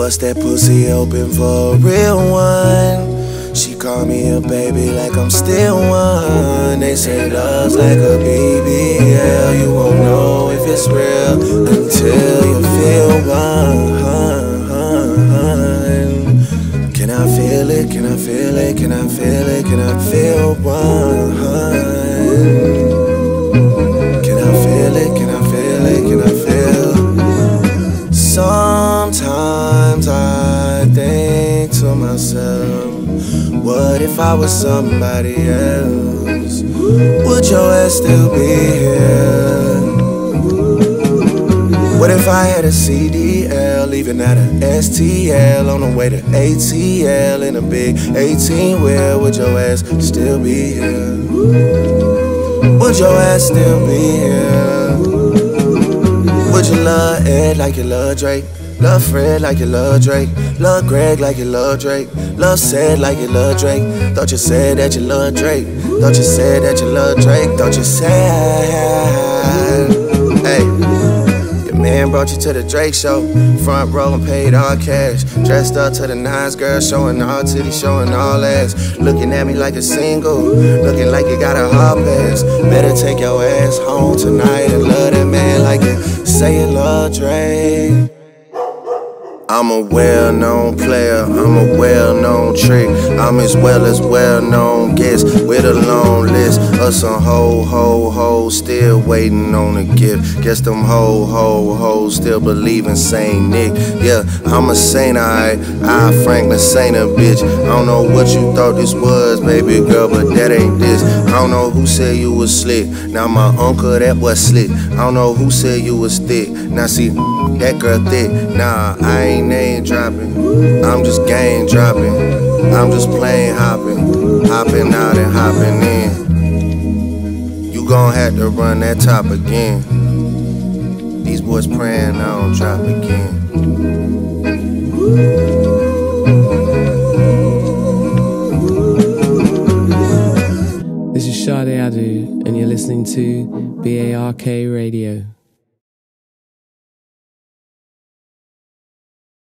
bust that pussy open for a real one. She call me a baby like I'm still one. They say love's like a BBL. You won't know if it's real until you feel one. Can I feel it? Can I feel it? Can I feel it? Can I feel one? Think to myself, what if I was somebody else? Would your ass still be here? What if I had a CDL, leaving at a STL on the way to ATL in a big 18 wheel? Would your ass still be here? Would your ass still be here? Would you love Ed like you love Drake? Love Fred like you love Drake. Love Greg like you love Drake. Love Sayed like you love Drake. Thought you said that you love Drake. Thought you said that you love Drake. Thought you said. Hey. your Man brought you to the Drake show, front row and paid all cash. Dressed up to the nines, girl, showing all titties, showing all ass. Looking at me like a single, looking like you got a hard pass. Better take your ass home tonight and love that man like you say you love Drake. I'm a well known player, I'm a well known trick. I'm as well as well known guest with a long list of some ho ho ho still waiting on a gift. Guess them ho ho ho still believe in Saint Nick. Yeah, I'm a saint, I I Franklin Saint a bitch. I don't know what you thought this was, baby girl, but that ain't this. I don't know who said you was slick. Now my uncle that was slick. I don't know who said you was thick. Now see that girl thick. Nah, I ain't name dropping. I'm just game dropping. I'm just plain hopping. Hopping out and hopping in. Gon' have to run that top again. These boys praying I don't drop again. This is Sade Adu, and you're listening to BARK Radio.